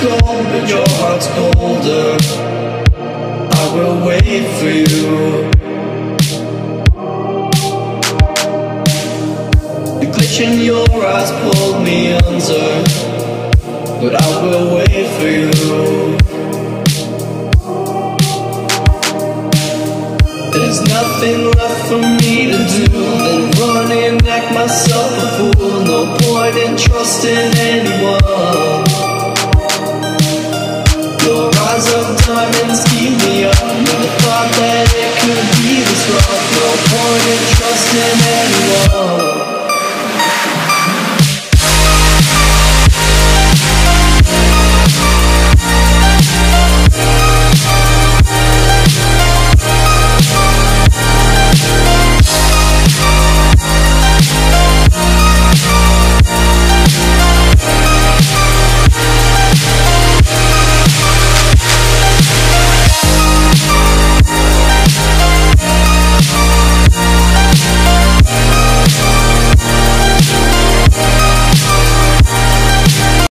cold, but your heart's colder. I will wait for you. The glitch in your eyes pulled me under, but I will wait for you. There's nothing left for me to do than run and act myself a fool. No point in trusting anyone. Of diamonds keep me up with the thought that it could be this. No point in trusting anyone.